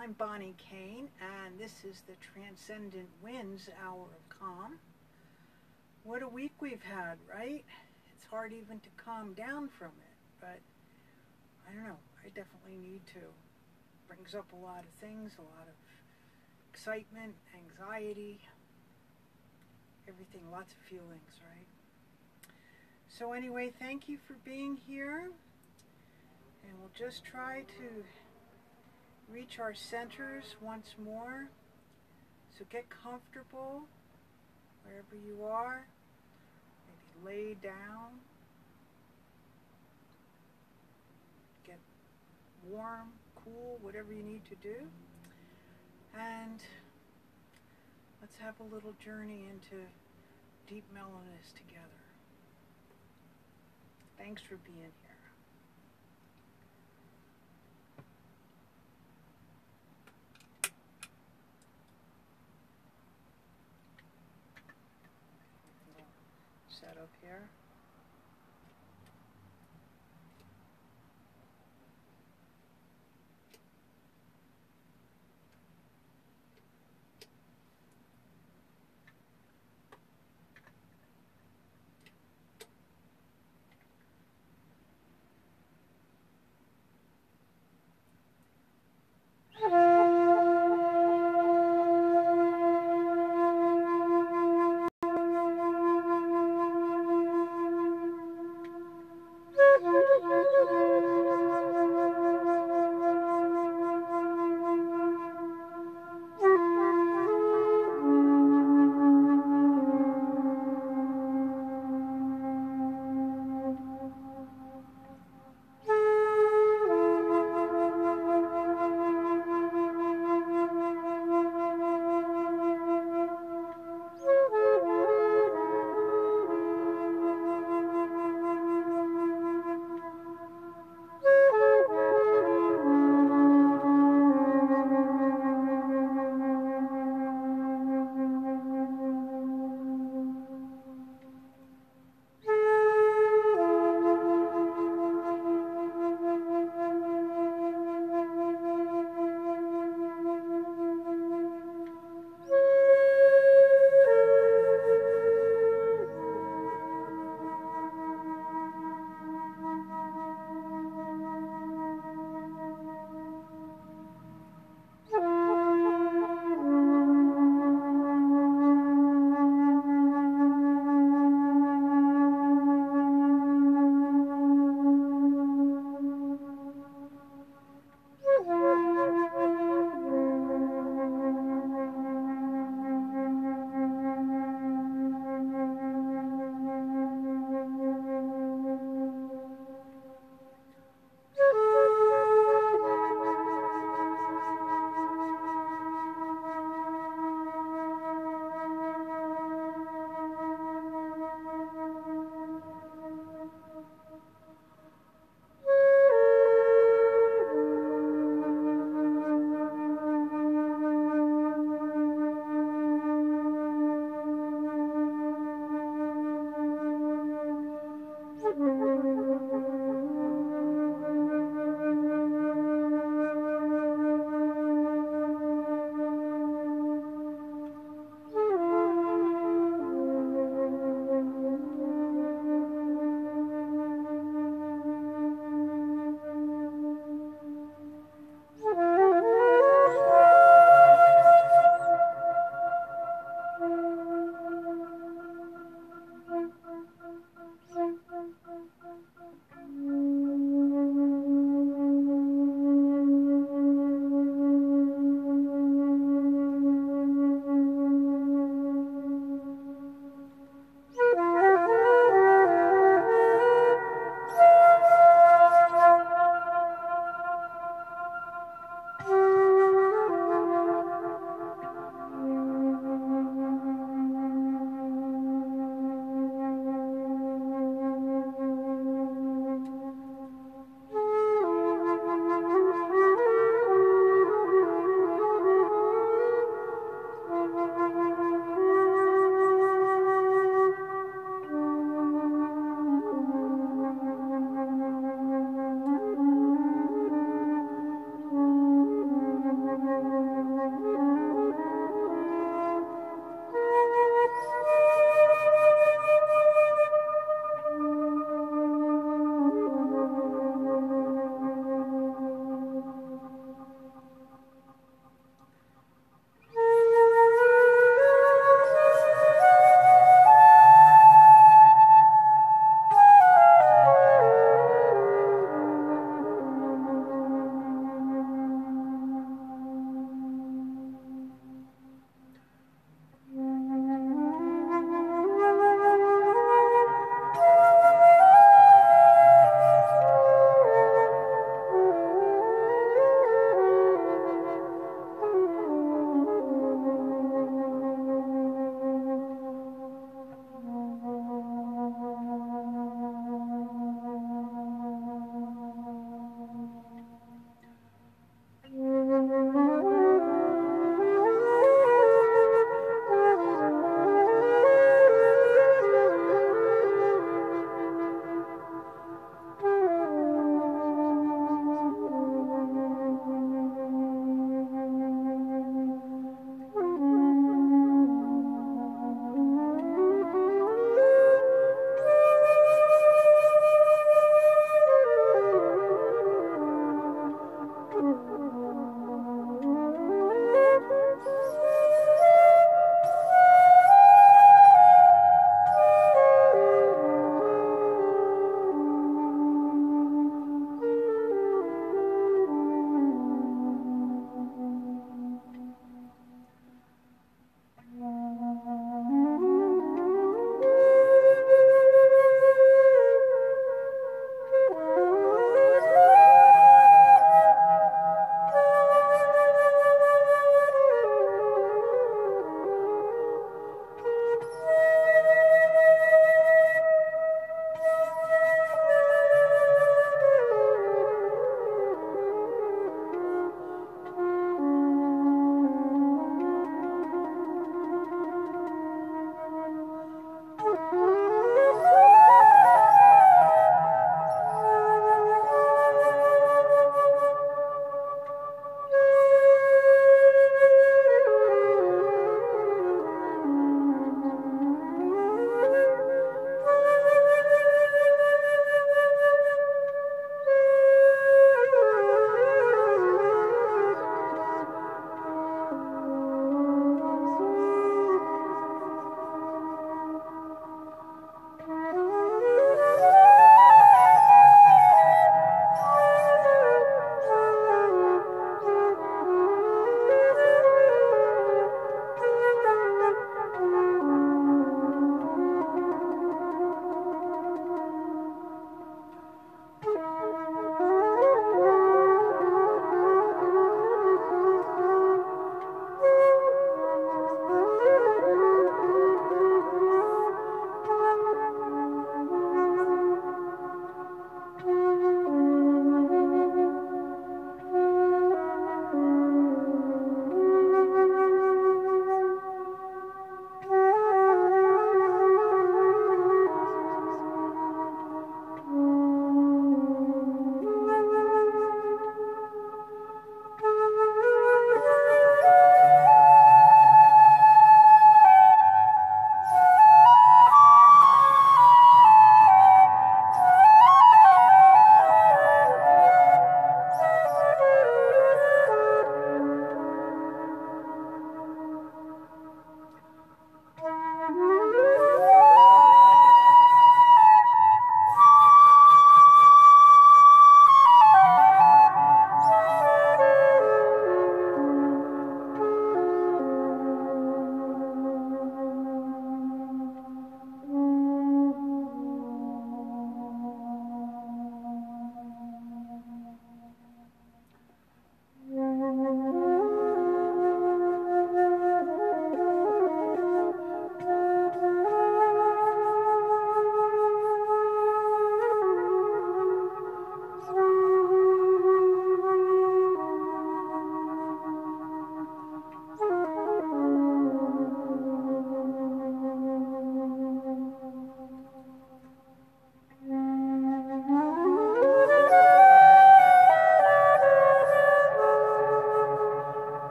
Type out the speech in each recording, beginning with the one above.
I'm Bonnie Kane, and this is the Transcendent Winds Hour of Calm. What a week we've had, right? It's hard even to calm down from it, but I don't know. I definitely need to. Brings up a lot of things, a lot of excitement, anxiety, everything, lots of feelings, right? So anyway, thank you for being here. And we'll just try to reach our centers once more. So get comfortable wherever you are. Maybe lay down. Get warm, cool, whatever you need to do. And let's have a little journey into deep mellowness together. Thanks for being here. Set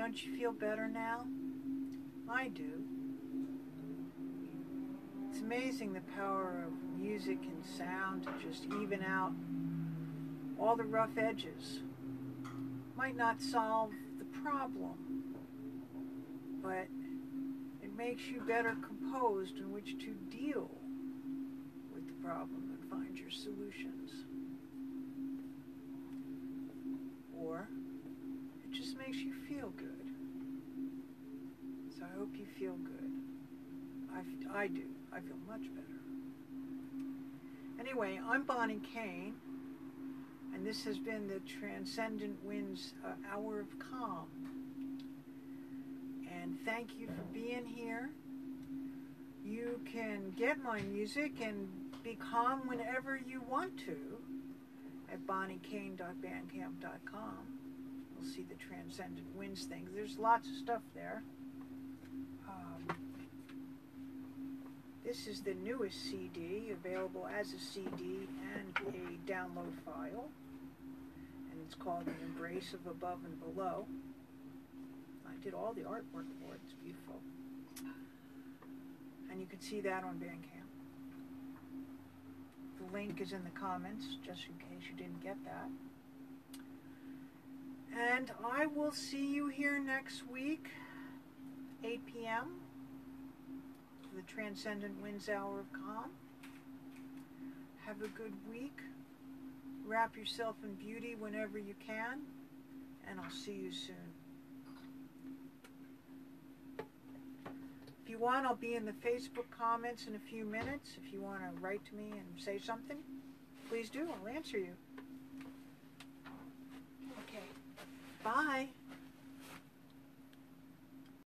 Don't you feel better now? I do. It's amazing the power of music and sound to just even out all the rough edges. Might not solve the problem, but it makes you better composed in which to deal with the problem and find your solutions. Feel good. I, I do. I feel much better. Anyway, I'm Bonnie Kane, and this has been the Transcendent Winds uh, Hour of Calm. And thank you for being here. You can get my music and be calm whenever you want to at bonniekane.bandcamp.com. You'll see the Transcendent Winds thing. There's lots of stuff there. This is the newest CD, available as a CD and a download file. And it's called The Embrace of Above and Below. I did all the artwork for it. It's beautiful. And you can see that on Bandcamp. The link is in the comments, just in case you didn't get that. And I will see you here next week, 8 p.m., the Transcendent Winds Hour of Calm. Have a good week. Wrap yourself in beauty whenever you can, and I'll see you soon. If you want, I'll be in the Facebook comments in a few minutes. If you want to write to me and say something, please do. I'll answer you. Okay. Bye.